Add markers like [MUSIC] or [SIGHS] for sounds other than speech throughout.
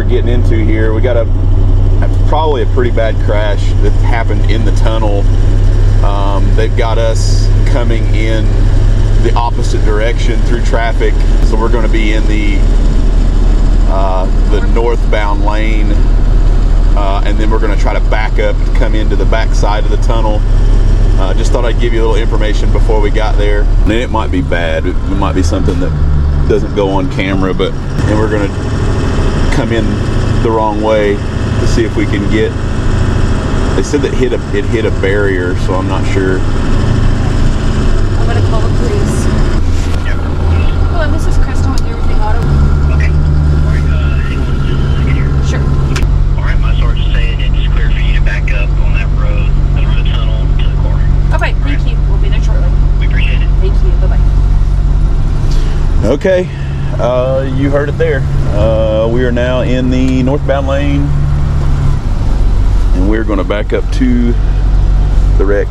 we're getting into here. We got a, a probably a pretty bad crash that happened in the tunnel. Um, they've got us coming in the opposite direction through traffic, so we're going to be in the uh, the northbound lane, uh, and then we're going to try to back up to come into the back side of the tunnel. Uh, just thought I'd give you a little information before we got there. And it might be bad. It might be something that doesn't go on camera, but and we're going to come in the wrong way to see if we can get. They said that hit a it hit a barrier, so I'm not sure. I'm gonna call the police. Hello, this is Crystal with Everything Auto. Okay. All right, uh, hang on just a second here. Sure. All right, my sergeant's saying it's clear for you to back up on that road through the tunnel to the car. Okay, thank you. We'll be there shortly. We appreciate it. Thank you. Bye bye. Okay, uh, you heard it there. Uh, we are now in the northbound lane, and we're going to back up to the wreck.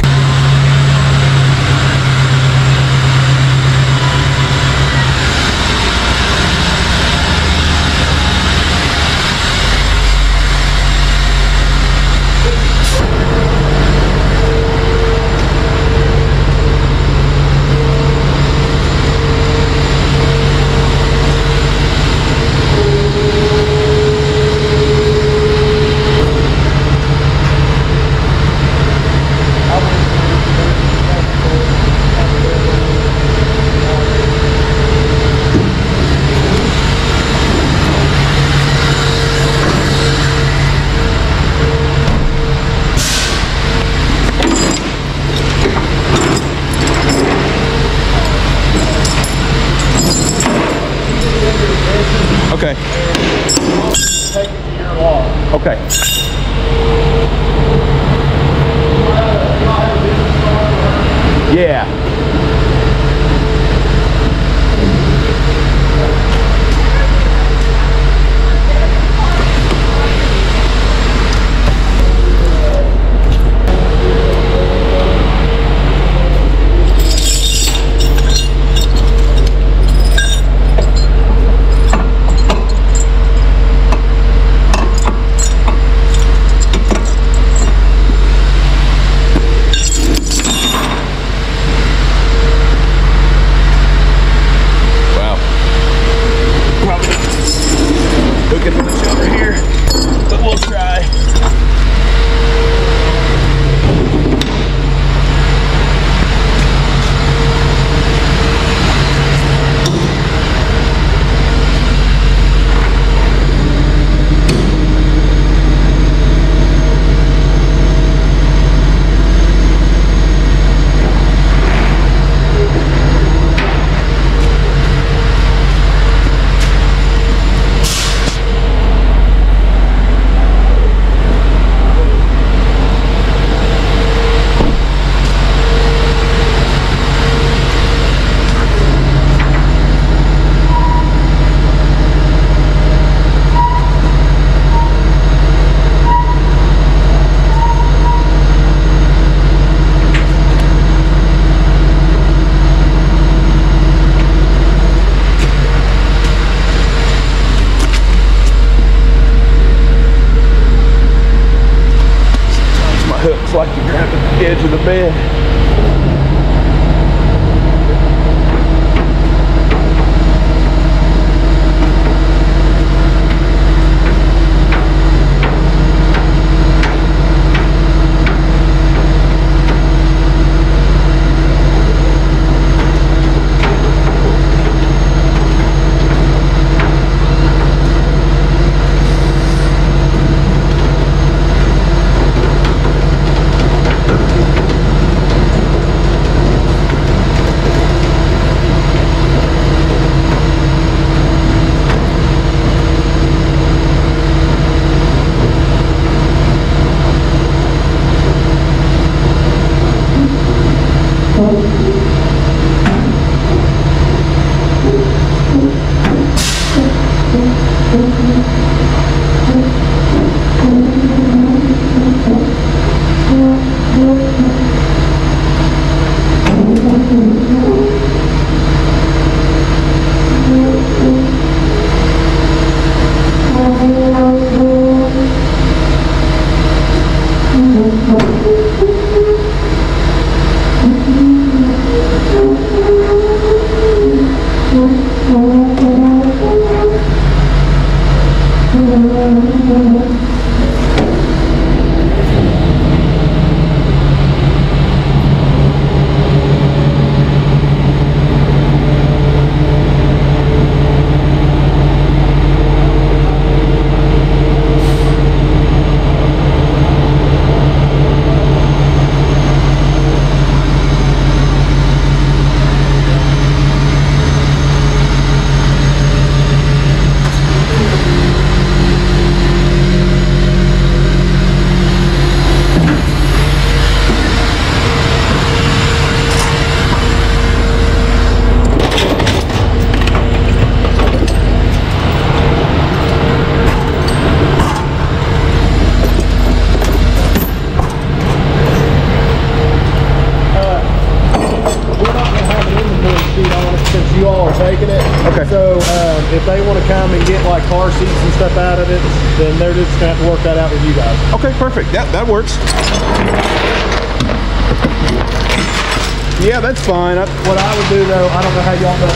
That's fine. I, What I would do though, I don't know how y'all do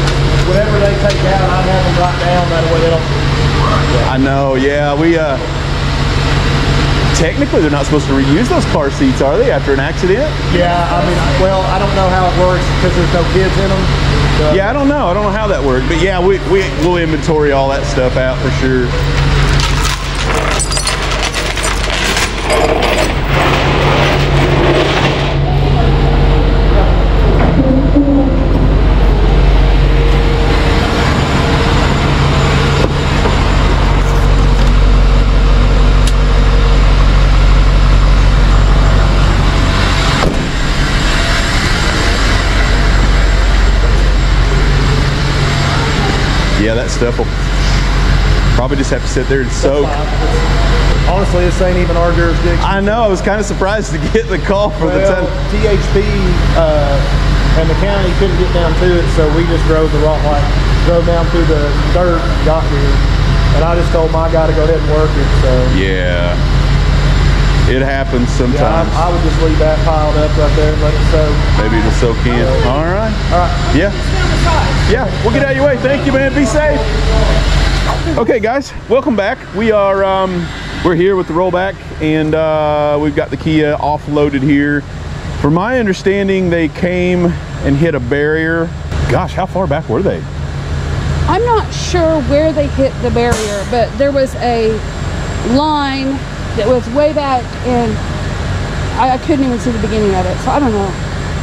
whatever they take out, I'd have them write down that way they don't. I know. Yeah, we uh. Technically, they're not supposed to reuse those car seats, are they? After an accident? Yeah, I mean, well, I don't know how it works because there's no kids in them. So, Yeah, I don't know. I don't know how that worked, but yeah, we we we will inventory all that stuff out for sure. Yeah, that stuff will probably just have to sit there and soak. Honestly, this ain't even our jurisdiction. I know. I was kind of surprised to get the call for the Well, time. THP uh, and the county couldn't get down to it, so we just drove the rock, like drove down through the dirt, got here, and I just told my guy to go ahead and work it. So Yeah, it happens yeah, sometimes. I, I would just leave that piled up right there and let it soak. Maybe it'll soak in. All right. All right. Yeah. Yeah, we'll get out of your way. Thank you, man. Be safe. Okay, guys, welcome back. We are um, we're here with the rollback, and uh, we've got the Kia offloaded here. From my understanding, they came and hit a barrier. Gosh, how far back were they? I'm not sure where they hit the barrier, but there was a line that was way back and I, I couldn't even see the beginning of it. So I don't know.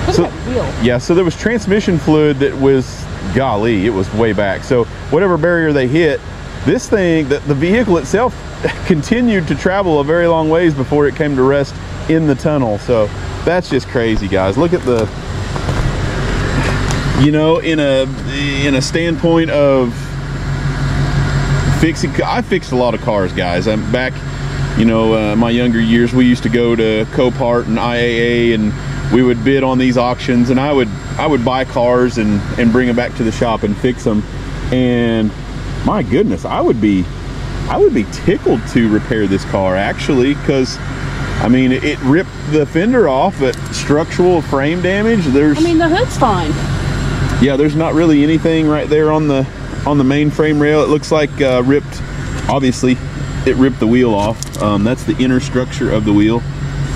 Look So- at that wheel. Yeah, so there was transmission fluid that was, golly, it was way back. So whatever barrier they hit, this thing, the, the vehicle itself [LAUGHS] continued to travel a very long ways before it came to rest in the tunnel. So that's just crazy, guys. Look at the, you know, in a in a standpoint of fixing, I fixed a lot of cars, guys. I'm back, you know, uh, my younger years. We used to go to Copart and IAA, and we would bid on these auctions, and I would I would buy cars and and bring them back to the shop and fix them. And my goodness, I would be I would be tickled to repair this car actually, because. I mean, it ripped the fender off, but structural frame damage. There's I mean, the hood's fine. yeah, there's not really anything right there on the on the main frame rail. It looks like uh, ripped. Obviously, it ripped the wheel off. Um, that's the inner structure of the wheel,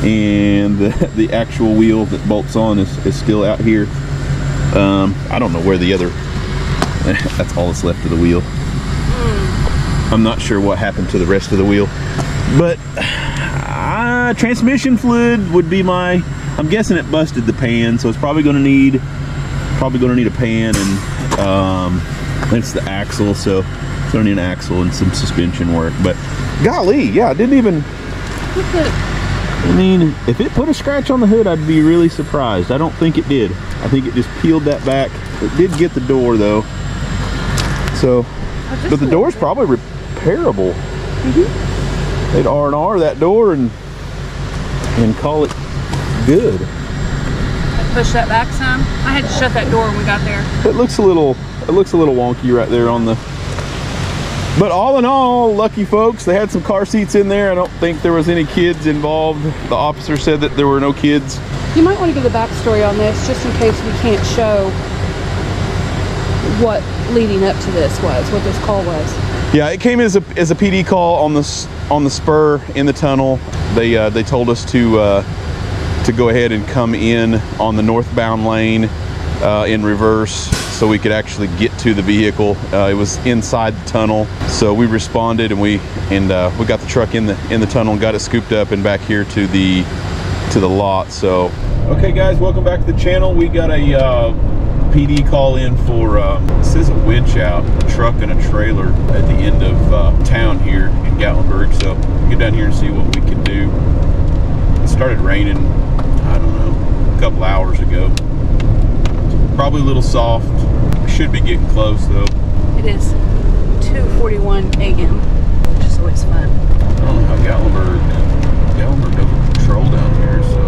and the, [LAUGHS] the actual wheel that bolts on is, is still out here. Um, I don't know where the other. [LAUGHS] that's all that's left of the wheel. I'm not sure what happened to the rest of the wheel, but [SIGHS] uh, transmission fluid would be my. I'm guessing it busted the pan, so it's probably going to need probably going to need a pan and um, it's the axle, so need an axle and some suspension work. But golly, yeah, I didn't even. I mean, if it put a scratch on the hood, I'd be really surprised. I don't think it did. I think it just peeled that back. It did get the door though. So, but the door's probably repairable. Mm-hmm. They'd R and R that door and and call it good. Push that back some. I had to shut that door when we got there. It looks a little it looks a little wonky right there on the but all in all, lucky folks, they had some car seats in there. I don't think there was any kids involved. The officer said that there were no kids. You might want to give the backstory on this just in case we can't show what leading up to this was, what this call was. Yeah, it came as a as a PD call on the on the spur in the tunnel. They uh, they told us to uh, to go ahead and come in on the northbound lane uh, in reverse so we could actually get to the vehicle. Uh, it was inside the tunnel, so we responded and we and uh, we got the truck in the in the tunnel and got it scooped up and back here to the to the lot. So okay, guys, welcome back to the channel. We got a. Uh, PD call in for, um, it says a winch out, a truck and a trailer at the end of uh, town here in Gatlinburg. So get down here and see what we can do. It started raining, I don't know, a couple hours ago. Probably a little soft should be getting close though. It is 2:41 a.m., which is always fun. I don't know how Gatlinburg, Gatlinburg, does patrol down here, so.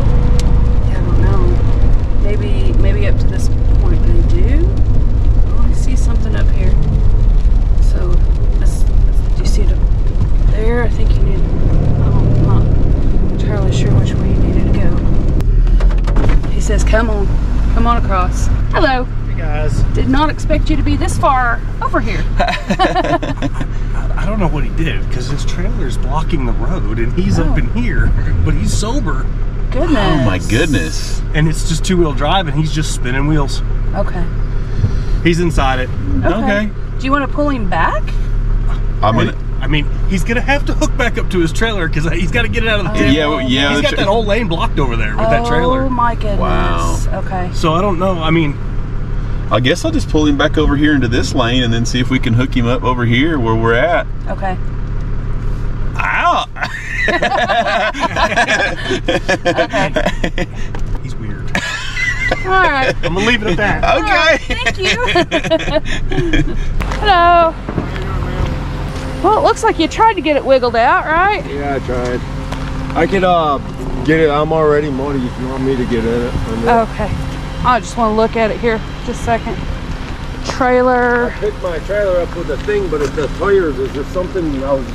Yeah, I don't know. Maybe maybe up to this point they do. Oh, I see something up here. So that's, that's, do you see it up there? I think you need. I'm not entirely sure which way you needed to go. He says, "Come on, come on across." Hello. Hey guys. Did not expect you to be this far over here. [LAUGHS] I don't know what he did because his trailer's blocking the road and he's Oh. up in oh. here, but he's sober Goodness. Oh my goodness. and it's just two wheel drive and he's just spinning wheels. Okay. He's inside it. Okay. Do you want to pull him back? I mean, I mean, he's gonna have to hook back up to his trailer because he's got to get it out of the Oh. Yeah, well, yeah, He's the got tra- that whole lane blocked over there with that trailer. Oh my goodness. Wow. Okay. So I don't know. I mean, I guess I'll just pull him back over here into this lane and then see if we can hook him up over here where we're at. Okay. Ow! [LAUGHS] Okay. he's weird. All right. I'm gonna leave it at that. All right, Thank you. Hello. Well, it looks like you tried to get it wiggled out, right? Yeah, I tried. I could uh get it. I'm already muddy if you want me to get in it. Okay. I just want to look at it here. Just a second. Trailer. I picked my trailer up with a thing, but the tires is there something I was.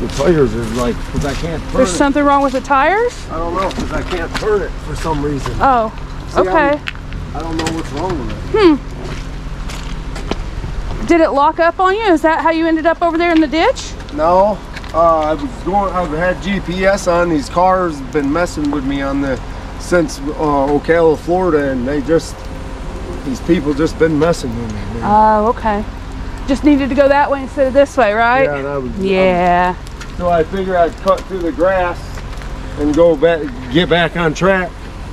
The tires is like because I can't turn There's it. something wrong with the tires? I don't know because I can't turn it for some reason. Oh, See, okay. I don't know what's wrong with it. Hmm Did it lock up on you? Is that how you ended up over there in the ditch? No, uh, I was going. I've had GPS on these cars. Been messing with me on the since uh, Ocala, Florida, and they just these people just been messing with me. man. Oh, okay. Just needed to go that way instead of this way, right? yeah, I was. Yeah. So I figure I'd cut through the grass and go back, get back on track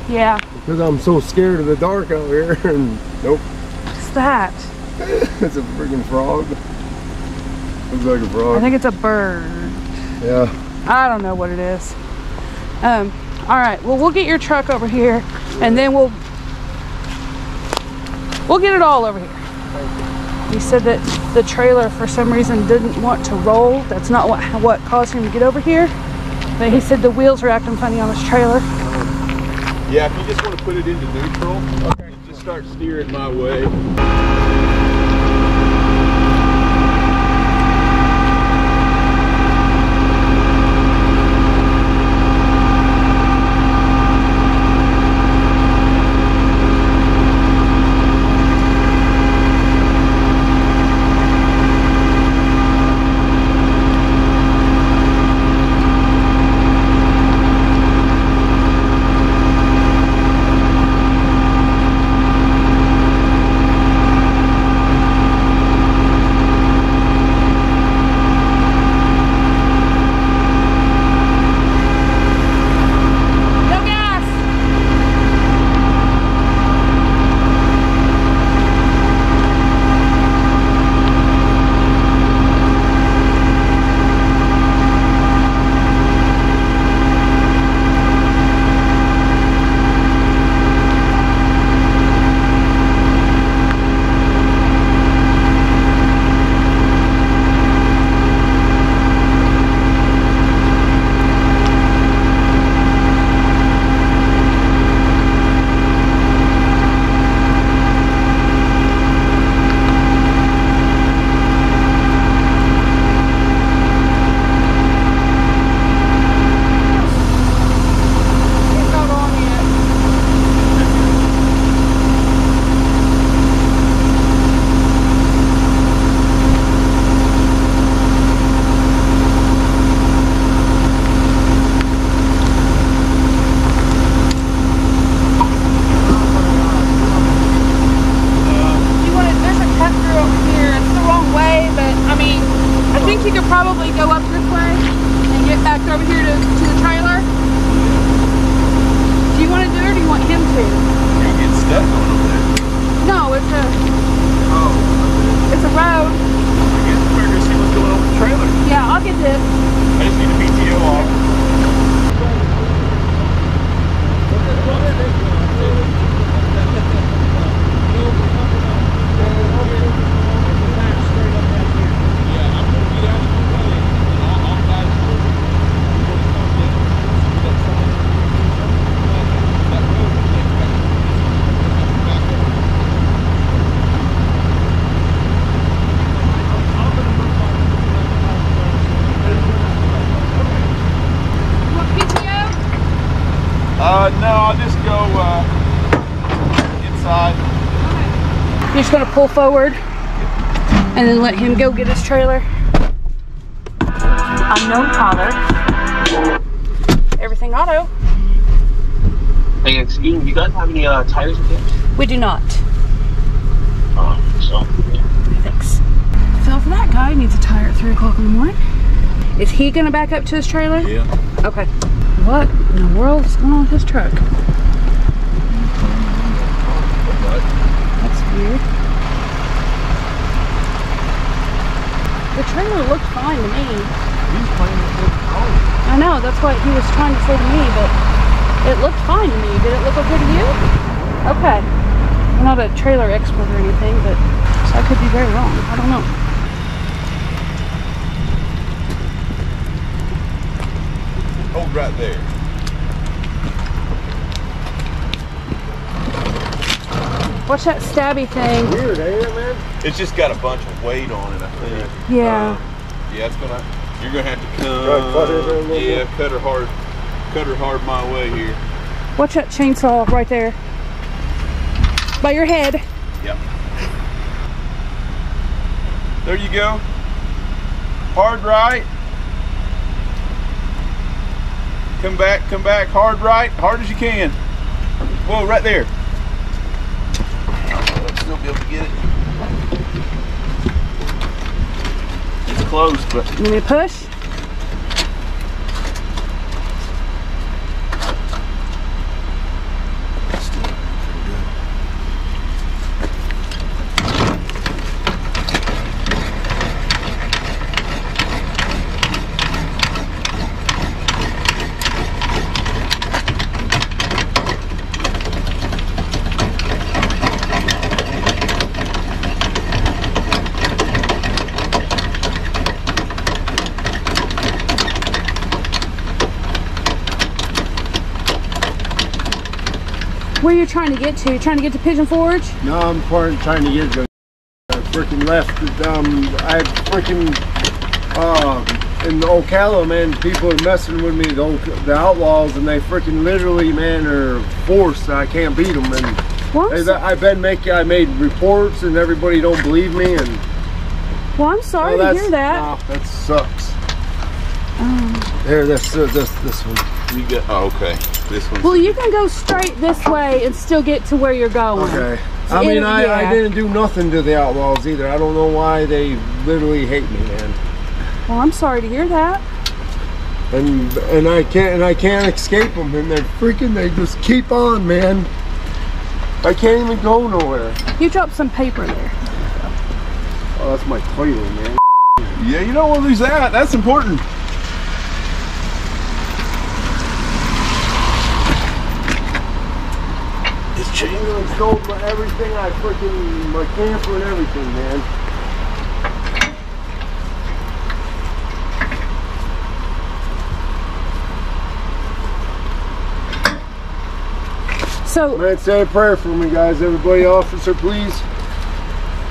Yeah. because I'm so scared of the dark out here. [LAUGHS] And nope, What's that? [LAUGHS] it's a freaking frog. Looks like a frog. I think it's a bird. Yeah. I don't know what it is. Um, all right. Well, we'll get your truck over here, and then we'll we'll get it all over here. He said that the trailer, for some reason, didn't want to roll. That's not what what caused him to get over here. But he said the wheels were acting funny on his trailer. Yeah, if you just want to put it into neutral, okay. just start steering my way. Just gonna pull forward and then let him go get his trailer. Unknown caller. Everything auto. Hey, excuse me, you guys have any uh, tires with you? We do not. Uh, so, Thanks. Fell for that guy. Needs a tire at 3 o'clock in the morning. Is he gonna back up to his trailer? Yeah. Okay. What in the world is going on with his truck? That's weird. The trailer looked fine to me. I know, that's what he was trying to say to me, but it looked fine to me. Did it look okay to you? Okay. I'm not a trailer expert or anything, but so I could be very wrong. I don't know. Hold right there. Watch that stabby thing. Weird, ain't it, man? It's just got a bunch of weight on it, I think. Yeah. Uh, yeah, it's gonna. You're gonna have to come. Right, cut her yeah, bit. cut her hard. Cut her hard my way here. Watch that chainsaw right there. By your head. Yep. There you go. Hard right. Come back, come back. Hard right, hard as you can. Whoa, right there. I'll still be able to get it. It's close, but me to push? Trying to get to? You trying to get to Pigeon Forge? No, I'm trying trying to get to uh, freaking left. Um, I freaking uh, in Ocala, man. People are messing with me, the, the outlaws, and they freaking literally, man, are forced. I can't beat them, and Well, I'm, they, so- I've been making. I made reports, and everybody don't believe me, and well, I'm sorry oh, to hear that. nah, that sucks. Here, this, uh, this, this one. You got. Oh, okay. This one's. Well, you can go straight this way and still get to where you're going. Okay. So I mean, it- I, I yeah. didn't do nothing to the outlaws either. I don't know why they literally hate me, man. Well, I'm sorry to hear that. and and I can't and I can't escape them, and they're freaking. They just keep on, man. I can't even go nowhere. You dropped some paper there. Oh, that's my title, man. Yeah, you don't want to lose that. That's important. Chain gun stole my everything. I freaking my camper and everything, man. So, Man, say a prayer for me, guys. Everybody, officer, please.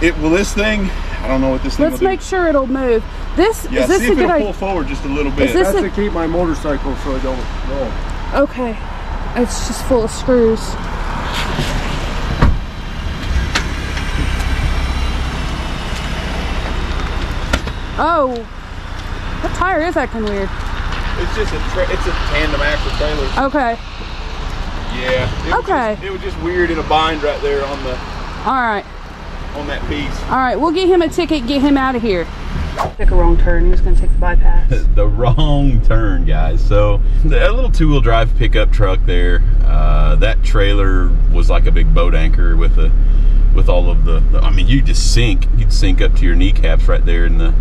It will this thing. I don't know what this thing let's will make sure it'll move. This. Yeah, is this see a if good it'll pull idea? forward just a little bit. Is this That's a- to keep my motorcycle so I don't roll. Okay. It's just full of screws. Oh. What tire is acting weird? It's just a tra- it's a tandem axle trailer. Okay. Yeah. It was Okay. just- it was just weird in a bind right there on the All right. on that piece. All right. We'll get him a ticket. Get him out of here. Took a wrong turn. He was going to take the bypass. [LAUGHS] the wrong turn, guys. So the a little two-wheel drive pickup truck there. Uh, that trailer was like a big boat anchor with a with all of the. I mean, you just sink. You'd sink up to your kneecaps right there in the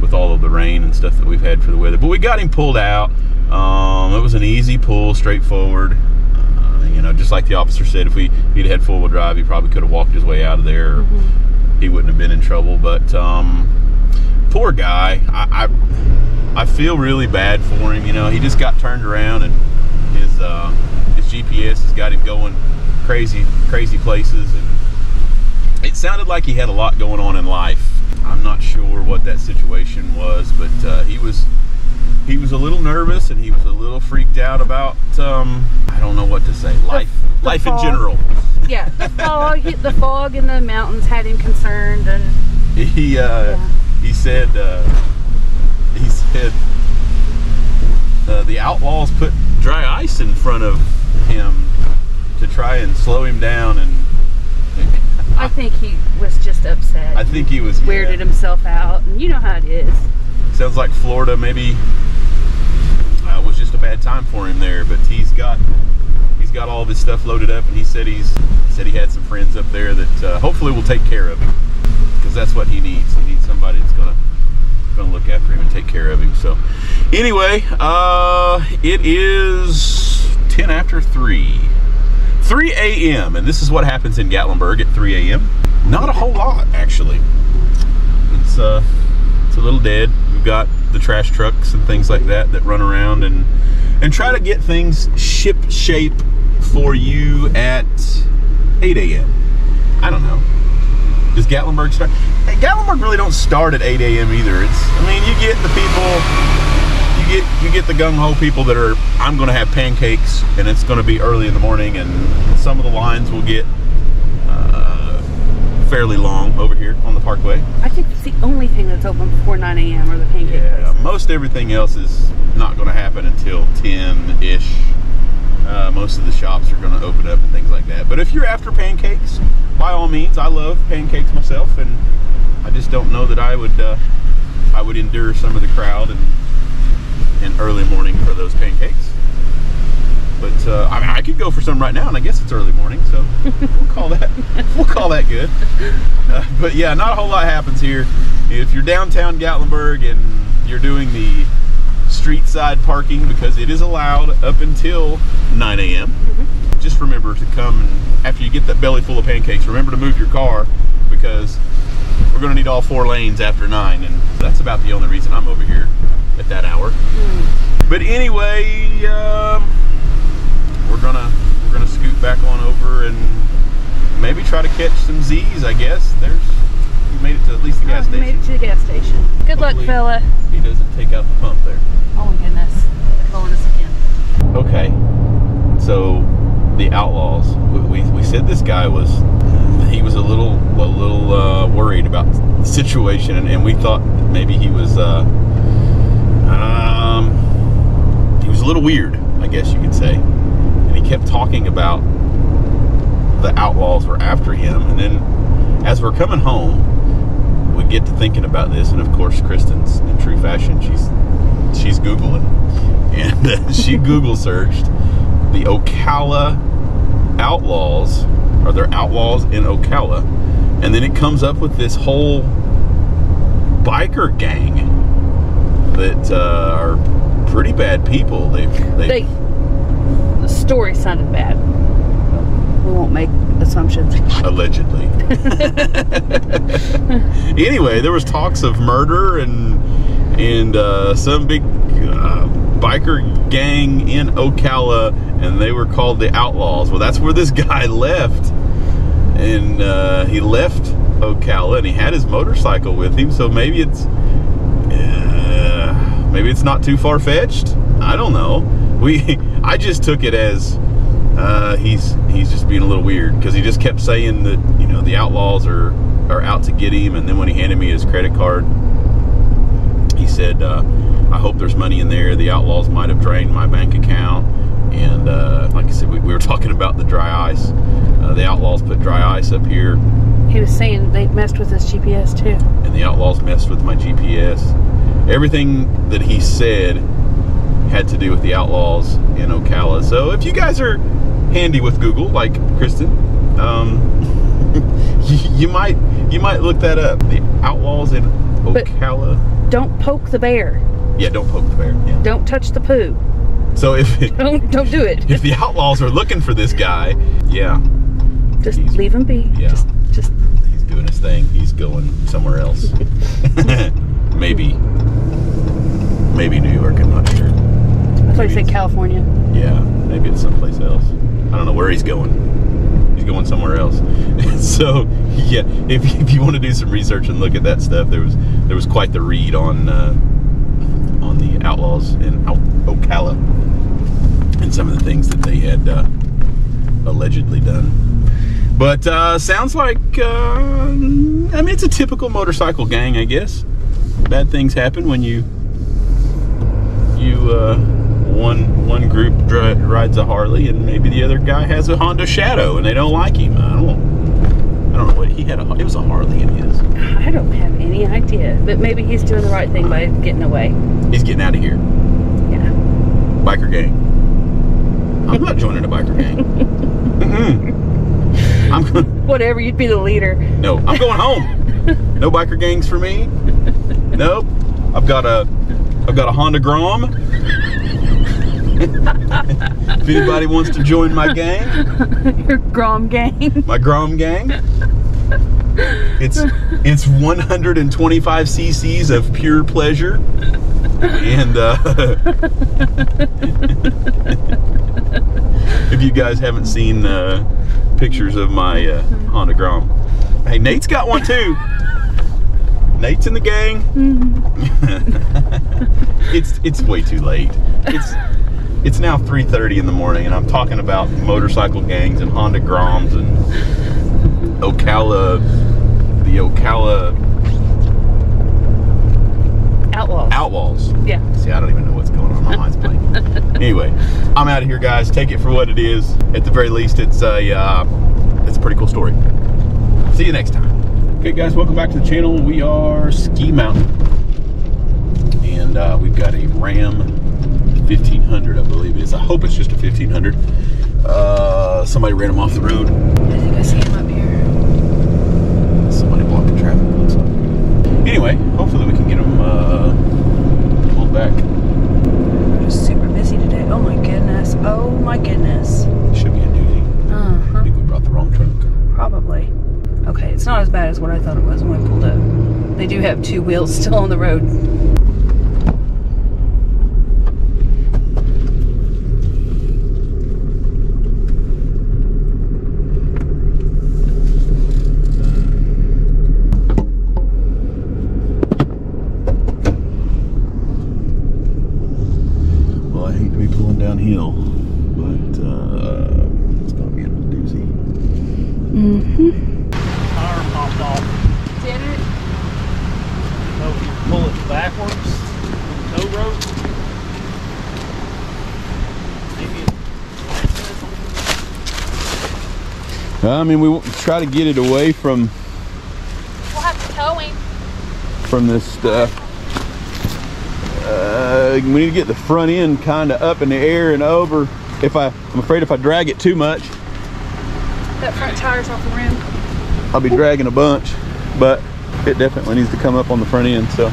with all of the rain and stuff that we've had for the weather. But we got him pulled out. Um, it was an easy pull, straightforward. Uh, you know, just like the officer said, if we he'd had four-wheel drive, he probably could have walked his way out of there. Or He wouldn't have been in trouble. But um, poor guy. I, I I feel really bad for him. You know, he just got turned around and his uh, his GPS has got him going crazy crazy places and it sounded like he had a lot going on in life. I'm not sure what that situation was, but uh, he was he was a little nervous and he was a little freaked out about um, I don't know what to say life the life in general. [LAUGHS] Yeah, the fog, the fog in the mountains had him concerned, and he uh, Yeah. he said uh, he said uh, the outlaws put dry ice in front of him to try and slow him down, and I think he was just upset. I think he was weirded yeah. himself out, and you know how it is. Sounds like Florida maybe uh, was just a bad time for him there, but he's got he's got all of his stuff loaded up, and he said he's he said he had some friends up there that uh, hopefully will take care of him because that's what he needs. He needs somebody that's gonna gonna look after him and take care of him. So anyway, uh, it is ten after three. 3 a.m. and this is what happens in Gatlinburg at 3 a.m. Not a whole lot actually. It's uh it's a little dead. We've got the trash trucks and things like that that run around and and try to get things ship shape for you at 8 a.m. I don't know. Does Gatlinburg start? Hey, Gatlinburg really don't start at 8 a.m. either. It's I mean you get the people you get you get the gung ho people that are I'm going to have pancakes and it's going to be early in the morning and some of the lines will get uh, fairly long over here on the Parkway. I think it's the only thing that's open before 9 a.m. or the pancake Yeah, place. most everything else is not going to happen until 10 ish. Uh, most of the shops are going to open up and things like that. But if you're after pancakes, by all means, I love pancakes myself, and I just don't know that I would uh, I would endure some of the crowd and and early morning for those pancakes. But uh, I, mean, I could go for some right now, and I guess it's early morning, so we'll call that [LAUGHS] we'll call that good. Uh, but yeah, not a whole lot happens here. If you're downtown Gatlinburg and you're doing the street side parking because it is allowed up until 9 a.m. Just remember to come and after you get that belly full of pancakes, remember to move your car because we're going to need all four lanes after nine, and that's about the only reason I'm over here at that hour. But anyway, um, we're gonna we're gonna scoot back on over and maybe try to catch some Z's. I guess there's you made it to at least the gas Oh, we made station. it to the gas station. Good luck, fella. He doesn't take out the pump there. Oh my goodness. They're calling us again. Okay, so the outlaws. We, we, we said this guy was he was a little a little uh, worried about the situation, and, and we thought maybe he was uh, um, he was a little weird, I guess you could say. And he kept talking about the outlaws were after him, and then as we're coming home, we get to thinking about this, and of course, Kristen's in true fashion. She's she's googling, and uh, [LAUGHS] she Google searched the Ocala outlaws. Are there outlaws in Ocala? And then it comes up with this whole biker gang that uh, are pretty bad people. They've, they They, the story sounded bad. We won't make assumptions. allegedly. [LAUGHS] [LAUGHS] anyway, there was talks of murder and and uh, some big uh, biker gang in Ocala, and they were called the Outlaws. Well, that's where this [LAUGHS] guy left, and uh, he left Ocala, and he had his motorcycle with him. So maybe it's maybe it's not too far fetched. I don't know. We [LAUGHS] I just took it as uh, he's he's just being a little weird because he just kept saying that you know the outlaws are are out to get him, and then when he handed me his credit card, he said, uh, "I hope there's money in there. The outlaws might have drained my bank account." And uh, like I said, we, we were [LAUGHS] talking about the dry ice. Uh, the outlaws put dry ice up here, He was saying they messed with his GPS too. and the outlaws messed with my GPS. Everything that he said had to do with the outlaws in Ocala. So if you guys are handy with Google, like Kristen, um, [LAUGHS] you, you might you might look that up. The outlaws in But- Ocala. Don't poke the bear. yeah, don't poke the bear. Yeah. Don't touch the poo. So if [LAUGHS] Don't don't do it. if the outlaws are looking for this guy, yeah, Just leave him be. yeah. Just just he's doing his thing. He's going somewhere else. [LAUGHS] maybe, maybe New York. I'm not sure. I thought you said California. Yeah, maybe it's someplace else. I don't know where he's going. He's going somewhere else. [LAUGHS] so yeah, if, if you want to do some research and look at that stuff, there was there was quite the read on uh, on the outlaws in Al- Ocala and some of the things that they had uh, allegedly done. But uh, sounds like uh, I mean it's a typical motorcycle gang, I guess. Bad things happen when you you uh, one one group dri- rides a Harley and maybe the other guy has a Honda Shadow and they don't like him. I don't I don't know what he had a it was a Harley in his. I don't have any idea, but maybe he's doing the right thing by getting away. He's getting out of here. Yeah. Biker gang. I'm not joining a biker gang. Mm-mm. I'm. [LAUGHS] Whatever, you'd be the leader. No, I'm going home. No biker gangs for me. Nope. I've got a I've got a Honda Grom. if anybody wants to join my gang, [LAUGHS] Your Grom gang. my Grom gang. It's it's 125 cc's of pure pleasure, and uh, [LAUGHS] if you guys haven't seen uh, pictures of my uh, Honda Grom, hey, Nate's got one too. Nate's in the gang. [LAUGHS] it's it's way too late. It's it's now 3:30 in the morning, and I'm talking about motorcycle gangs and Honda Groms and Ocala, the Ocala Outlaws. Outlaws. Yeah. See, I don't even know what's going on. My mind's blank. [LAUGHS] anyway, I'm out of here, guys. Take it for what it is. At the very least, it's a uh, it's a pretty cool story. See you next time. Okay, guys, welcome back to the channel. We are Ski Mountain, and uh, we've got a Ram 1500, I believe it is. I hope it's just a 1500. Uh, somebody ran him off the road. I think I see him up here. Somebody blocking traffic. Looks like. Anyway, hopefully we can get him uh, pulled back. It's super busy today. Oh my goodness. Oh my goodness. Should be a doozy. I Uh-huh. think we brought the wrong truck. Probably. Okay, it's not as bad as what I thought it was when I pulled up. They do have two wheels still on the road. Well, I hate to be pulling downhill, but uh, it's gonna be a doozy. Tire popped off. Did it? So if you pull it backwards on the tow rope, maybe it I mean, we w- try to get it away from We'll have to tow him. from this stuff. Uh, we need to get the front end kind of up in the air and over. If I, I'm afraid if I drag it too much, That front tire's off the rim. I'll be dragging a bunch. But it definitely needs to come up on the front end. So Um,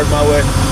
Hard my way.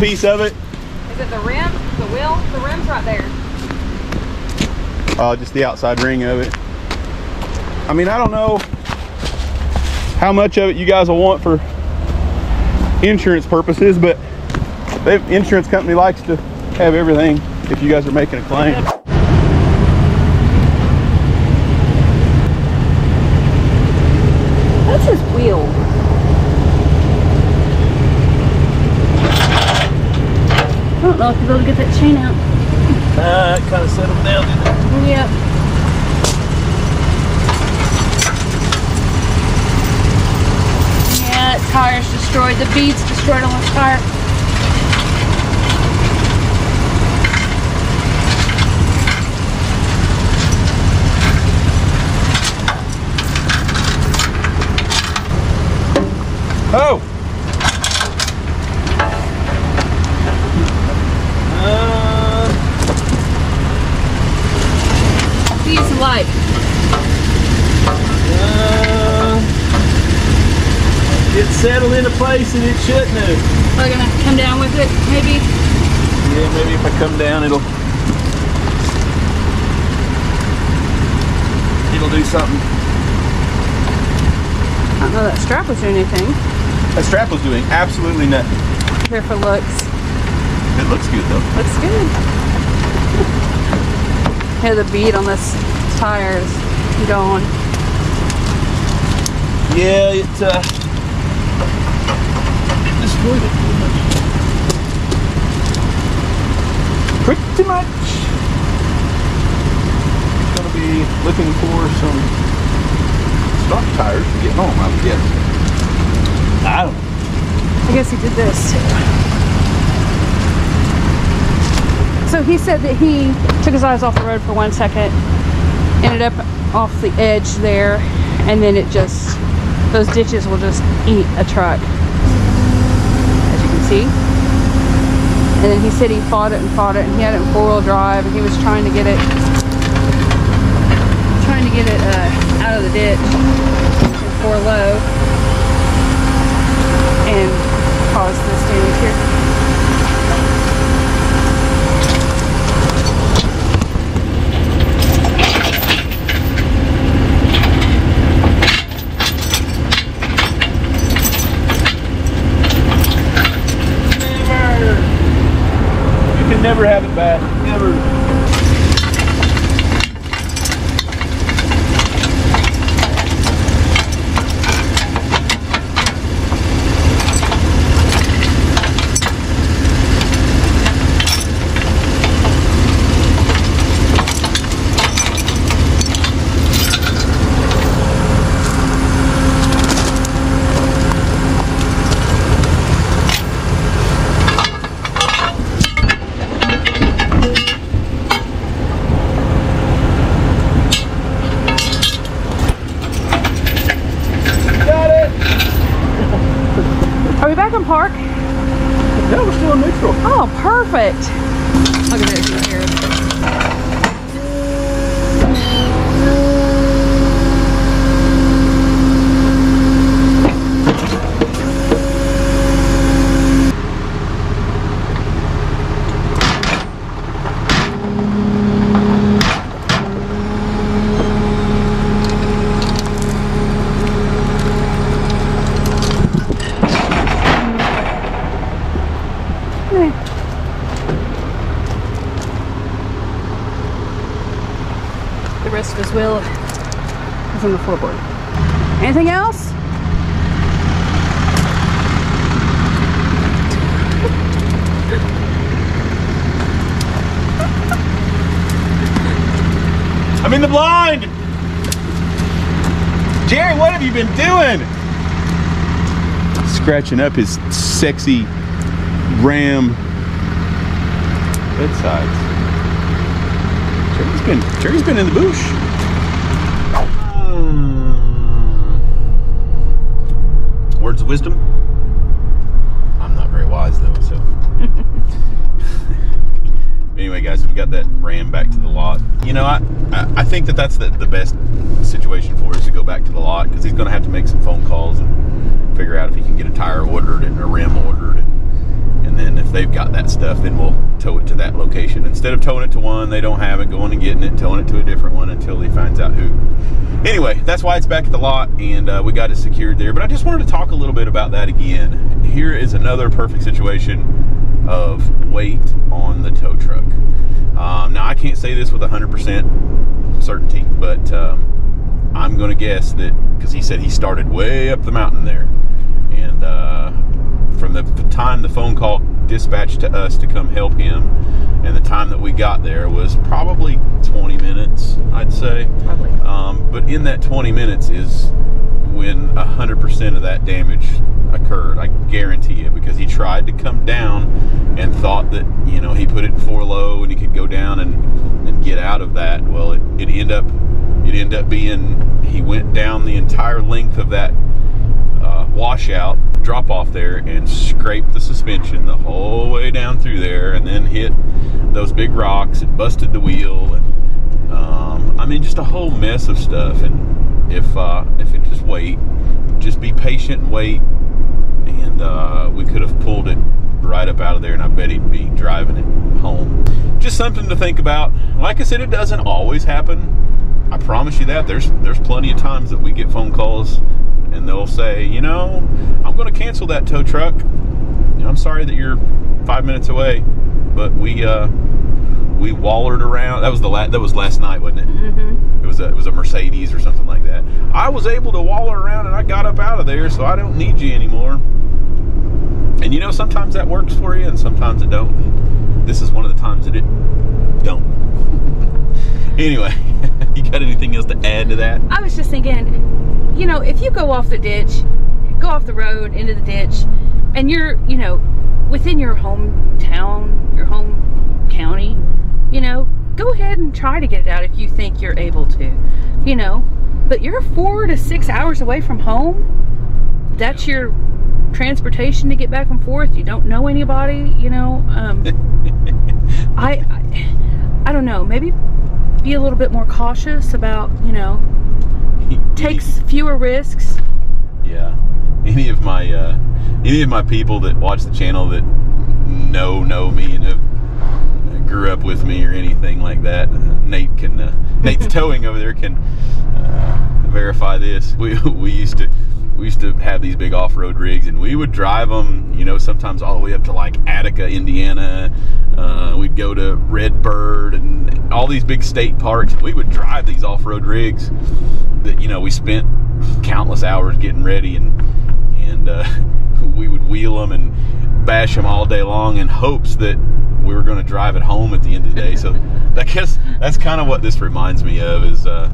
piece of it. Is it the rim, the wheel? The rim's right there. Uh, just the outside ring of it. I mean, I don't know how much of it you guys will want for insurance purposes, but the insurance company likes to have everything if you guys are making a claim. That's his wheel. know if you'll be able to get that chain out. Uh, it kind of settled down, didn't it? Yep. Yeah, tire's destroyed. The bead's destroyed on the tire. Oh! Settled into place and it shouldn't have. We're gonna come down with it, maybe. Yeah, maybe if I come down, it'll it'll do something. I don't know that strap was doing anything. That strap was doing absolutely nothing. Here for looks. It looks good though. Looks good. Hear the beat on this tires going. Yeah, it's uh, destroyed it pretty much. Pretty much. Gonna be looking for some stock tires to get home, I would guess. I don't know. I guess he did this too. So he said that he took his eyes off the road for one second, ended up off the edge there, and then it just, those ditches will just eat a truck, as you can And then he said he fought it and fought it, and he had it in four-wheel drive, and he was trying to get it, trying to get it uh, out of the ditch in four low and cause this damage here. Never. You can never have it back. Never. Got it. Are we back in park? No, we're still in neutral. Oh, perfect. Look at this here. Hey. The rest of his wheel is on the floorboard. Anything else? I'm in the blind. Jerry, what have you been doing? Scratching up his sexy ram bedsides. Jerry's been Jerry's been in the bush. Hmm. Words of wisdom. I'm not very wise though, so. [LAUGHS] anyway, guys, we got that ram back to the lot. You know, I I, I think that that's the, the best situation for us to go back to the lot because he's going to have to make some phone calls and figure out if he can get a tire ordered and a rim ordered, and, and then if they've got that stuff, then we'll tow it to that location instead of towing it to one they don't have it, going and getting it, towing it to a different one until he finds out who. Anyway, that's why it's back at the lot, and uh, we got it secured there. But I just wanted to talk a little bit about that again. Here is another perfect situation of wait on the tow truck. Um, now, I can't say this with 100% certainty, but um, I'm going to guess that because he said he started way up the mountain there. And uh, from the, the time the phone call dispatched to us to come help him and the time that we got there was probably 20 minutes, I'd say. Probably. Um, but in that 20 minutes is when 100% of that damage occurred. I guarantee you, because he tried to come down and thought that you know he put it in four low and he could go down and and get out of that. Well, it it end up it ended up being he went down the entire length of that uh, washout drop off there and scraped the suspension the whole way down through there and then hit those big rocks and busted the wheel and um, I mean just a whole mess of stuff and if uh, if it just wait just be patient and wait and uh, we could have pulled it right up out of there, and I bet he'd be driving it home. Just something to think about. Like I said, it doesn't always happen. I promise you that. There's there's plenty of times that we get phone calls, and they'll say, you know, I'm going to cancel that tow truck. I'm sorry that you're five minutes away, but we uh, we wallered around. That was the la- that was last night, wasn't it? Mm-hmm. It was a it was a Mercedes or something like that. I was able to waller around and I got up out of there, so I don't need you anymore. And you know, sometimes that works for you, and sometimes it don't. This is one of the times that it don't. [LAUGHS] anyway, [LAUGHS] you got anything else to add to that? I was just thinking, you know, if you go off the ditch, go off the road into the ditch, and you're, you know, within your hometown, your home county, you know, go ahead and try to get it out if you think you're able to, you know. But you're four to six hours away from home. That's your transportation to get back and forth. You don't know anybody, you know. Um, [LAUGHS] I, I, I don't know. Maybe be a little bit more cautious about, you know, takes fewer risks. Yeah. Any of my uh, any of my people that watch the channel that know know me and have grew up with me or anything like that, uh, Nate can uh, [LAUGHS] Nate's towing over there can uh, verify this. We [LAUGHS] we used to we used to have these big off-road rigs and we would drive them you know sometimes all the way up to like attica indiana uh, we'd go to redbird and all these big state parks we would drive these off-road rigs that you know we spent countless hours getting ready and and uh, [LAUGHS] we would wheel them and bash them all day long in hopes that we were going to drive it home at the end of the day. So [LAUGHS] i guess that's kind of what this reminds me of is uh,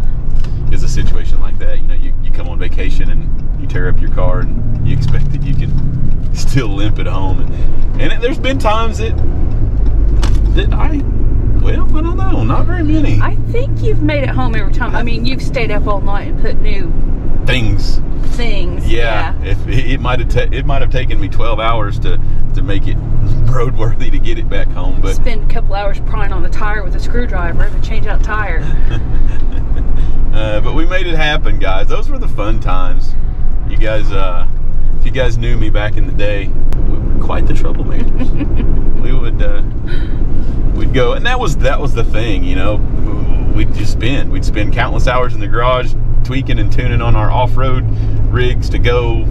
is a situation like that. You know you, you come on vacation and you tear up your car and you expect that you can [LAUGHS] still limp it home. And, and it, there's been times that that i well i don't know not very many I think you've made it home every time. I mean, you've stayed up all night and put new things things. Yeah, if it, might have ta- it might have taken me 12 hours to to make it [LAUGHS] roadworthy to get it back home, but Spend a couple hours prying on the tire with a screwdriver to change out tire. [LAUGHS] uh, but we made it happen, guys. Those were the fun times. You guys, uh, if you guys knew me back in the day, we were quite the troublemakers. [LAUGHS] we would uh, we'd go, and that was that was the thing, you know. We'd just spend we'd spend countless hours in the garage tweaking and tuning on our off-road rigs to go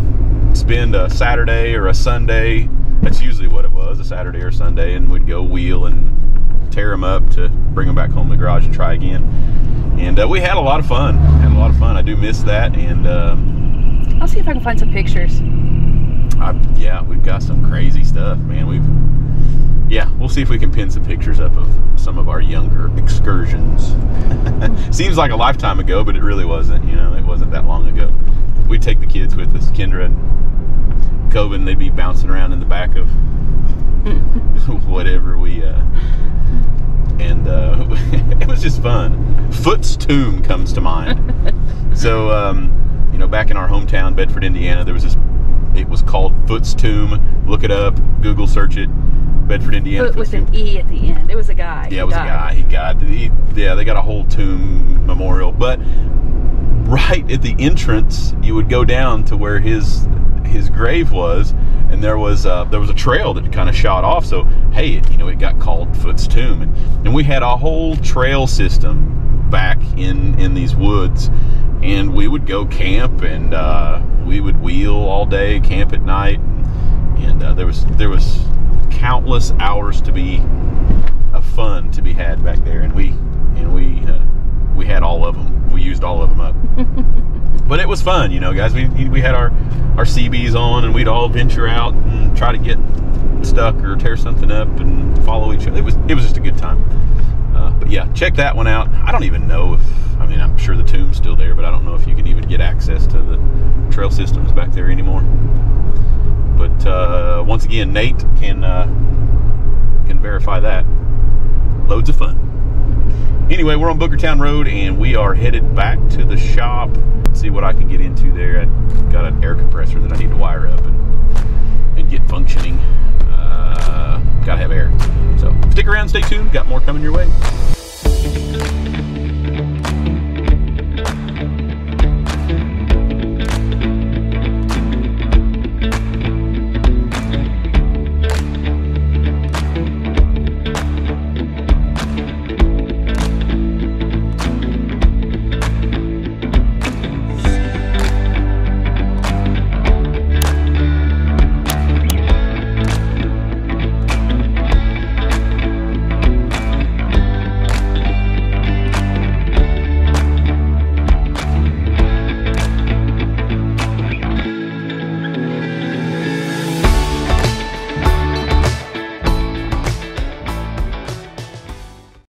spend a Saturday or a Sunday. That's usually what it was, a Saturday or Sunday, and we'd go wheel and tear them up to bring them back home to the garage and try again. And uh, we had a lot of fun. Had a lot of fun. I do miss that, and um, I'll see if I can find some pictures. I, yeah, we've got some crazy stuff, man. We've, yeah, we'll see if we can pin some pictures up of some of our younger excursions. [LAUGHS] Seems like a lifetime ago, but it really wasn't. You know, it wasn't that long ago. We'd take the kids with us, Kendra and Coven. They'd be bouncing around in the back of [LAUGHS] whatever we. Uh, and uh, [LAUGHS] it was just fun. Foote's Tomb comes to mind. so, um, you know, back in our hometown, Bedford, Indiana, there was this. It was called Foote's Tomb. Look it up. Google search it. Bedford, Indiana. But with an E at the end. It was a guy. yeah, it was a guy. He got he, yeah. They got a whole tomb memorial, but right at the entrance, you would go down to where his his grave was, and there was uh, there was a trail that kind of shot off. So hey, it, you know, it got called Foote's Tomb, and and we had a whole trail system back in in these woods, and we would go camp and uh, we would wheel all day, camp at night, and uh, there was there was countless hours to be of fun to be had back there, and we and we uh, we had all of them. We used all of them up. [LAUGHS] but it was fun, you know, guys. We we had our our CBs on, and we'd all venture out and try to get stuck or tear something up and follow each other. It was it was just a good time. Uh, but yeah, check that one out. I don't even know if I mean I'm sure the tomb's still there, but I don't know if you can even get access to the trail systems back there anymore. But uh, once again, Nate can uh, can verify that. Loads of fun. Anyway, we're on Bookertown Road and we are headed back to the shop. See what I can get into there. I got an air compressor that I need to wire up and, and get functioning. Uh, gotta have air. So stick around, stay tuned. Got more coming your way.